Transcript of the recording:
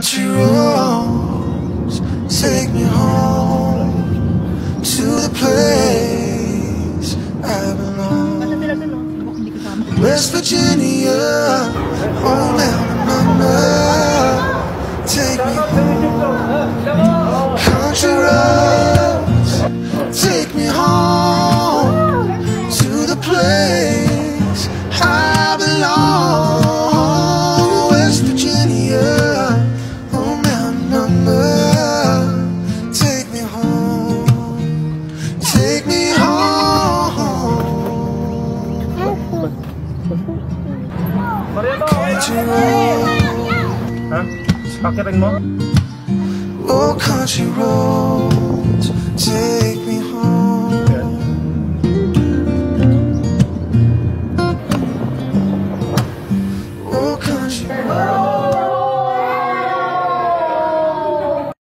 Country roads take me home to the place I belong. West Virginia, mountain mama, take me home. Country roads, take me home to the place Country roads. Ha? Pakirin mo? Oh, country roads, take me